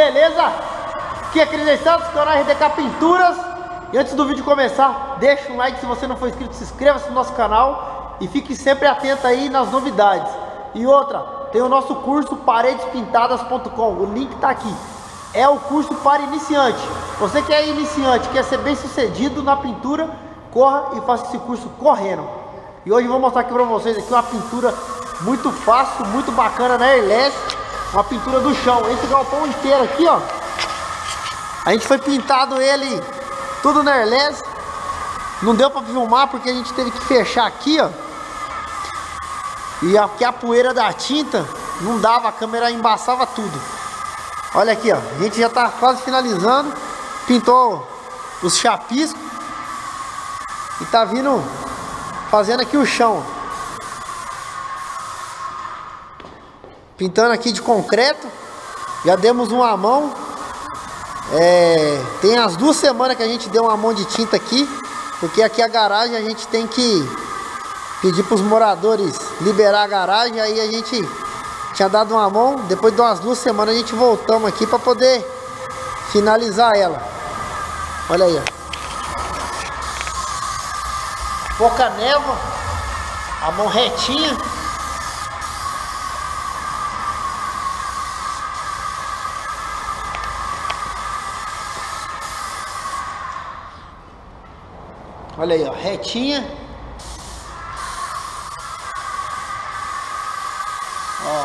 Beleza? Aqui é Cris Santos, canal RDK Pinturas. E antes do vídeo começar, deixa um like se você não for inscrito, se inscreva-se no nosso canal e fique sempre atento aí nas novidades. E outra, tem o nosso curso paredespintadas.com, o link tá aqui. É o curso para iniciante. Você que é iniciante, quer ser bem sucedido na pintura, corra e faça esse curso correndo. E hoje eu vou mostrar aqui para vocês aqui uma pintura muito fácil, muito bacana na Airless, uma pintura do chão. Esse galpão inteiro aqui, ó, a gente foi pintado ele tudo Airless. Não deu para filmar porque a gente teve que fechar aqui, ó. E aqui a poeira da tinta não dava, a câmera embaçava tudo. Olha aqui, ó, a gente já tá quase finalizando. Pintou os chapiscos. E tá vindo fazendo aqui o chão. Pintando aqui de concreto. Já demos uma mão. É, tem as duas semanas que a gente deu uma mão de tinta aqui. Porque aqui a garagem a gente tem que pedir para os moradores liberar a garagem. Aí a gente tinha dado uma mão. Depois de umas duas semanas a gente voltamos aqui para poder finalizar ela. Olha aí, ó. Pouca névoa. A mão retinha. Olha aí, ó, retinha. Ó.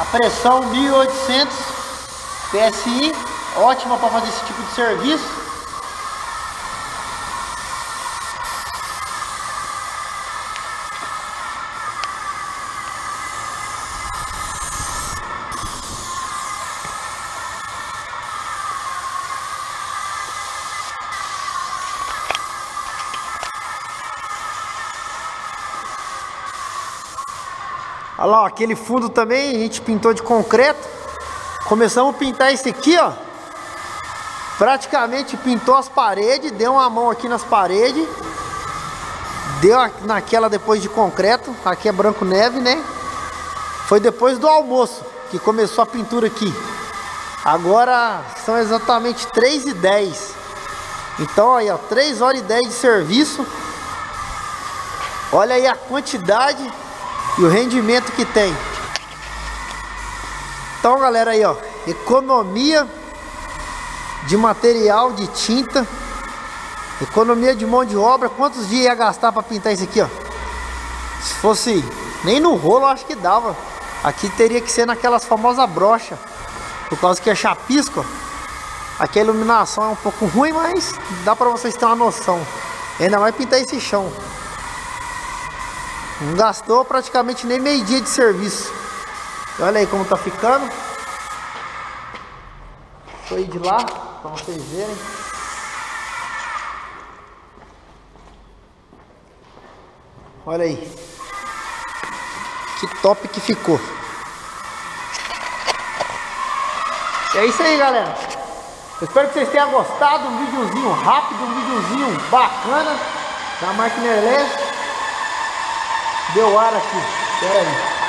A pressão 1800 PSI, ótima para fazer esse tipo de serviço. Olha lá, ó, aquele fundo também a gente pintou de concreto. Começamos a pintar esse aqui, ó. Praticamente pintou as paredes, deu uma mão aqui nas paredes. Deu naquela depois de concreto. Aqui é branco neve, né? Foi depois do almoço que começou a pintura aqui. Agora são exatamente 3 e 10. Então aí, ó, 3 horas e 10 de serviço. Olha aí a quantidade e o rendimento que tem. Então, galera, aí, ó, economia de material, de tinta, economia de mão de obra. Quantos dias ia gastar para pintar isso aqui, ó? Se fosse nem no rolo, acho que dava. Aqui teria que ser naquelas famosas brochas, por causa que é chapisco. Aqui a iluminação é um pouco ruim, mas dá para vocês terem uma noção. Ainda mais pintar esse chão. Não gastou praticamente nem meio dia de serviço. Olha aí como tá ficando. Eu ir de lá para vocês verem. Olha aí. Que top que ficou. É isso aí, galera. Eu espero que vocês tenham gostado. Um videozinho rápido, um videozinho bacana da máquina Airless. Deu ar aqui. Espera aí.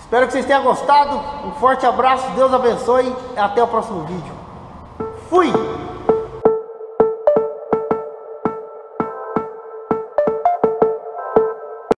Espero que vocês tenham gostado. Um forte abraço. Deus abençoe. Até o próximo vídeo.